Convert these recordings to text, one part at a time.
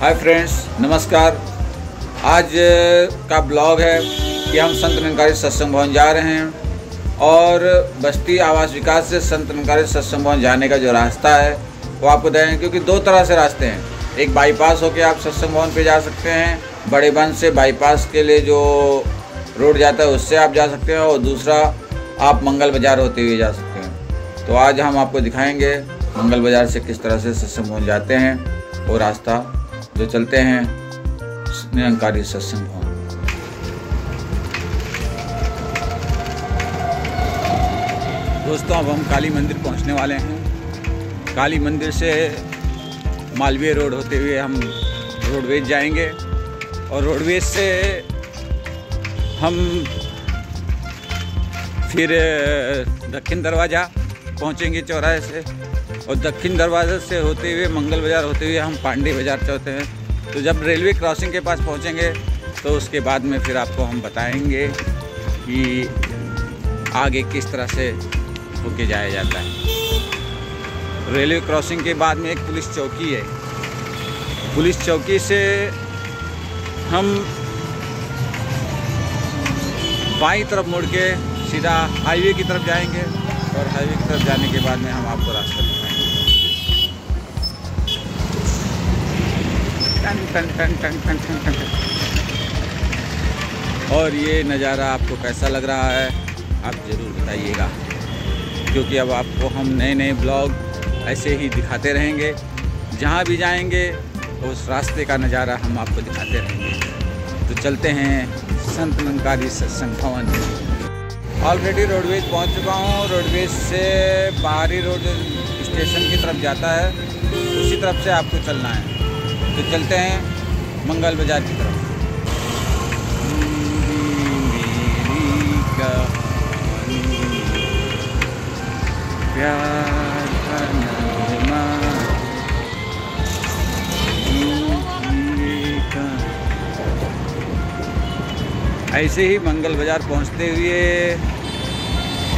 Hi friends, नमस्कार। आज का ब्लॉग है कि हम संत निरंकारी सत्संग भवन जा रहे हैं और बस्ती आवास विकास से संत निरंकारी सत्संग भवन जाने का जो रास्ता है, वो आपको दें क्योंकि दो तरह से रास्ते हैं। एक बाईपास होकर आप सत्संग भवन पे जा सकते हैं, बड़े बंद से बाईपास के लिए जो रोड जाता है, उससे आप जा सकते हैं, और दूसरा, आप मंगल बाज़ार होते हुए जा सकते हैं। तो आज हम आपको दिखाएँगे मंगल बाज़ार से किस तरह से सत्संग भवन जाते हैं, वो रास्ता। जो चलते हैं, निरंकारी सत्संग भवन दोस्तों, अब हम काली मंदिर पहुँचने वाले हैं। काली मंदिर से मालवीय रोड होते हुए हम रोडवेज़ जाएँगे और रोडवेज़ से हम फिर दक्षिण दरवाज़ा पहुँचेंगे चौराहे से। और दक्षिण दरवाजे से होते हुए मंगल बाज़ार होते हुए हम पांडे बाज़ार चलते हैं। तो जब रेलवे क्रॉसिंग के पास पहुँचेंगे तो उसके बाद में फिर आपको हम बताएँगे कि आगे किस तरह से होके जाया जाता है। रेलवे क्रॉसिंग के बाद में एक पुलिस चौकी है। पुलिस चौकी से हम बाई तरफ़ मुड़ के सीधा हाईवे की तरफ़ जाएँगे और हाईवे की तरफ़ जाने के बाद में हम आपको रास्ता टन टन टन टन टन टन टन। और ये नज़ारा आपको कैसा लग रहा है, आप ज़रूर बताइएगा। क्योंकि अब आपको हम नए नए ब्लॉग ऐसे ही दिखाते रहेंगे। जहाँ भी जाएँगे, उस रास्ते का नज़ारा हम आपको दिखाते रहेंगे। तो चलते हैं संत निरंकारी सत्संग भवन। ऑलरेडी रोडवेज़ पहुँच चुका हूँ। रोडवेज़ से बाहरी रोड स्टेशन की तरफ़ जाता है। उसी तरफ़ से आपको चलना है। तो चलते हैं मंगल बाज़ार की तरफ़। ऐसे ही मंगल बाज़ार पहुँचते हुए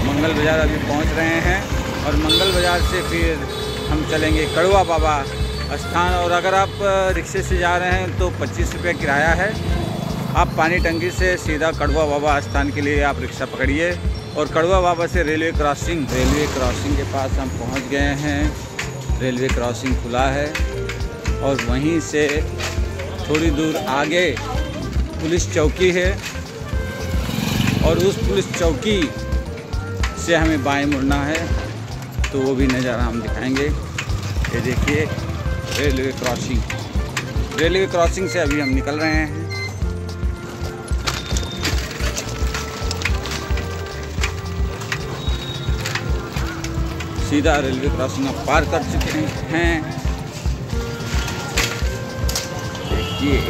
मंगल बाज़ार अभी पहुँच रहे हैं और मंगल बाज़ार से फिर हम चलेंगे कड़वा बाबा स्थान और अगर आप रिक्शे से जा रहे हैं तो पच्चीस रुपये किराया है। आप पानी टंकी से सीधा कड़वा बाबा स्थान के लिए आप रिक्शा पकड़िए और कड़वा बाबा से रेलवे क्रॉसिंग रेलवे क्रॉसिंग के पास हम पहुँच गए हैं। रेलवे क्रॉसिंग खुला है और वहीं से थोड़ी दूर आगे पुलिस चौकी है और उस पुलिस चौकी से हमें बाएँ मुड़ना है तो वो भी नज़ारा हम दिखाएँगे। ये देखिए। Railway crossing. रेलवे क्रॉसिंग से अभी हम निकल रहे हैं। सीधा रेलवे क्रॉसिंग अब पार कर चुके हैं। देखिए।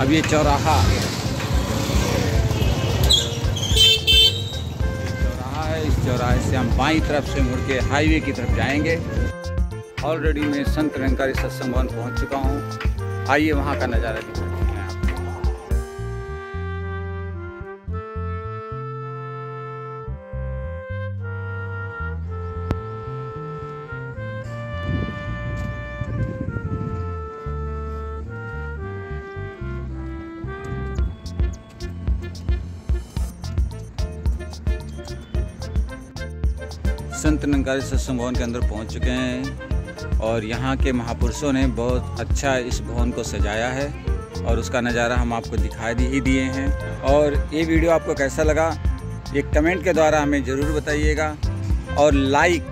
अब ये चौराहा चौराहा से हम बाई तरफ़ से मुड़ के हाईवे की तरफ़ जाएँगे। ऑलरेडी मैं संत रंकारी सत्संग भवन पहुँच चुका हूँ। आइए वहाँ का नज़ारा दिखाते संत निरंकारी सत्संग भवन के अंदर पहुँच चुके हैं और यहाँ के महापुरुषों ने बहुत अच्छा इस भवन को सजाया है और उसका नज़ारा हम आपको दिखा दी ही दिए हैं। और ये वीडियो आपको कैसा लगा, ये कमेंट के द्वारा हमें ज़रूर बताइएगा और लाइक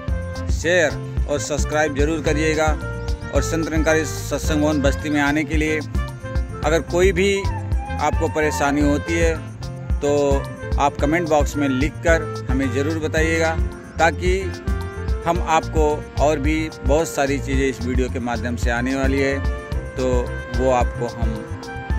शेयर और सब्सक्राइब ज़रूर करिएगा और संत निरंकारी सत्संग भवन बस्ती में आने के लिए अगर कोई भी आपको परेशानी होती है तो आप कमेंट बॉक्स में लिख कर हमें ज़रूर बताइएगा। ताकि हम आपको और भी बहुत सारी चीज़ें इस वीडियो के माध्यम से आने वाली है। तो वो आपको हम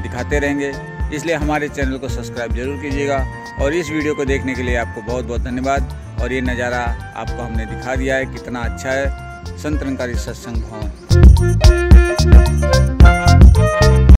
दिखाते रहेंगे। इसलिए हमारे चैनल को सब्सक्राइब ज़रूर कीजिएगा और इस वीडियो को देखने के लिए आपको बहुत बहुत धन्यवाद। और ये नज़ारा आपको हमने दिखा दिया है, कितना अच्छा है। संत निरंकारी सत्संग भवन।